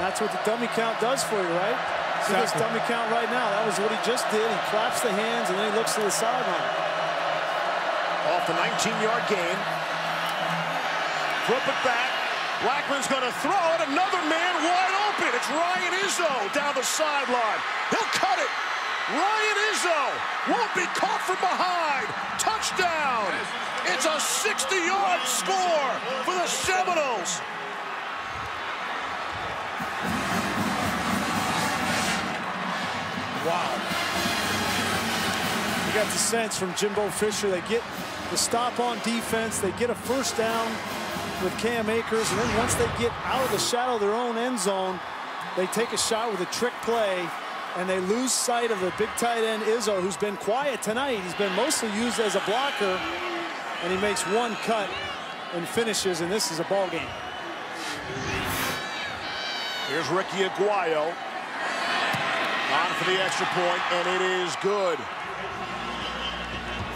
And that's what the dummy count does for you, right? See this dummy count right now. That was what he just did. He claps the hands, and then he looks to the sideline. Off the 19-yard gain. Flip it back. Blackman's going to throw it. Another man wide open. It's Ryan Izzo down the sideline. He'll cut it. Ryan Izzo won't be caught from behind. Touchdown. It's a 60-yard score for the Seminoles. Wow. You got the sense from Jimbo Fisher. They get the stop on defense. They get a first down with Cam Akers. And then once they get out of the shadow of their own end zone, they take a shot with a trick play. And they lose sight of the big tight end Izzo, who's been quiet tonight. He's been mostly used as a blocker. And he makes one cut and finishes. And this is a ball game. Here's Ricky Aguayo. On for the extra point, and it is good.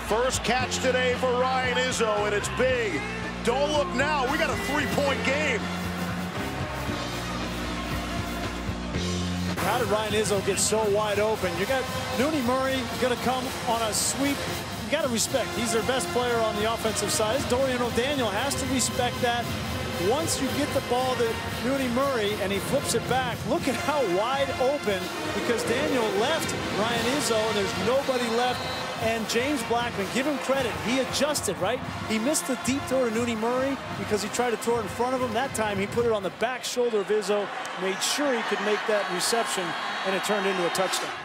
First catch today for Ryan Izzo, and it's big. Don't look now. We got a three-point game. How did Ryan Izzo get so wide open? You got Nooney Murray going to come on a sweep. You got to respect. He's their best player on the offensive side. Dorian O'Daniel has to respect that once you get the ball to Nooney Murray and he flips it back, look at how wide open because Daniel left Ryan Izzo and there's nobody left. And James Blackman, give him credit. He adjusted, right? He missed the deep throw to Nooney Murray because he tried to throw it in front of him. That time he put it on the back shoulder of Izzo, made sure he could make that reception, and it turned into a touchdown.